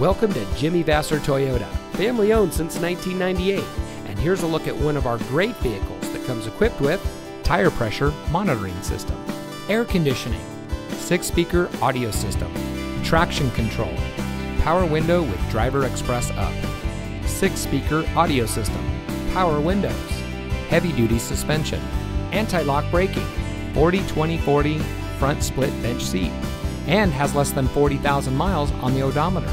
Welcome to Jimmy Vasser Toyota, family owned since 1998. And here's a look at one of our great vehicles that comes equipped with tire pressure monitoring system, air conditioning, six speaker audio system, traction control, power window with driver express up, six speaker audio system, power windows, heavy duty suspension, anti lock braking, 40 20 40 front split bench seat, and has less than 40,000 miles on the odometer.